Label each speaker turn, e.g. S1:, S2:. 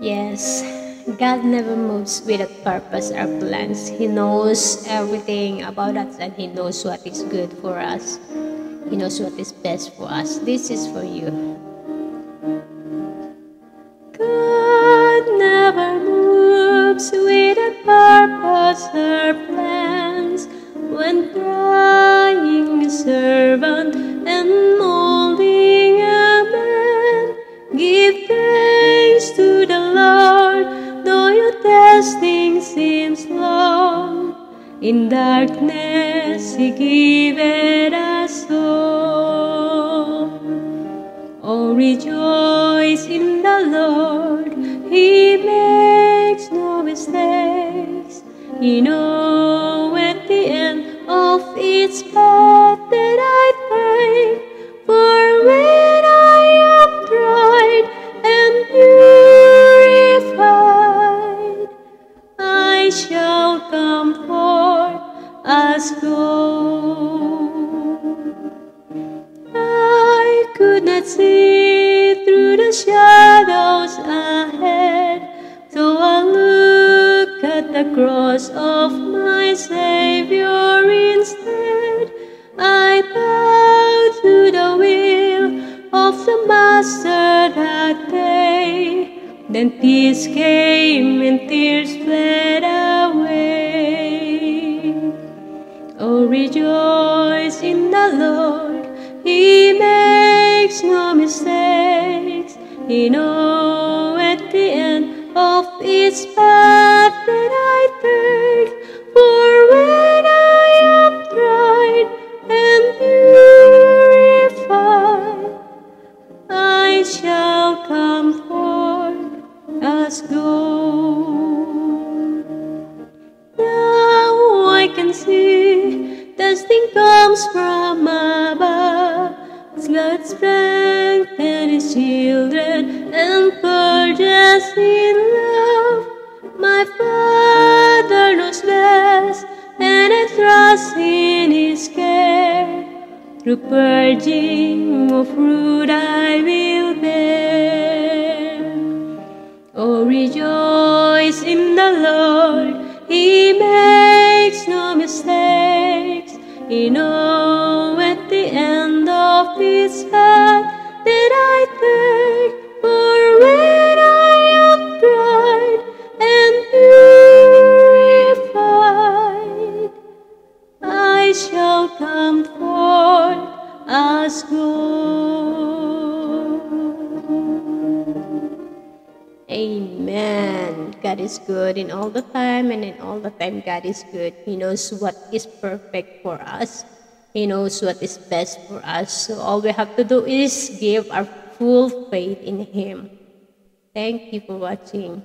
S1: Yes, God never moves without purpose or plans. He knows everything about us and He knows what is good for us. He knows what is best for us. This is for you. God never moves without purpose or plans when trying servant to the Lord, though your testing seems long. In darkness, He giveth us hope. Oh, rejoice in the Lord, He makes no mistakes. He know at the end of each path gold. I could not see through the shadows ahead, so I look at the cross of my Savior instead. I bow to the will of the Master that day. Then peace came and tears fled Lord, He makes no mistakes. He knows at the end of each path that I take. For when I am tried and purified, I shall come forth as gold. Testing comes from above. God strengthen His children and purges in love. My Father knows best, and I trust in His care. Through purging of fruit I will bear. Oh, rejoice in the Lord, He He knows at the end of His path that I take. For when I am tried and purified, I shall come forth as gold. Amen. God is good in all the time, and in all the time, God is good. He knows what is perfect for us, He knows what is best for us. So, all we have to do is give our full faith in Him. Thank you for watching.